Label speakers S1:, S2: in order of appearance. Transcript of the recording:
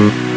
S1: Mm-hmm.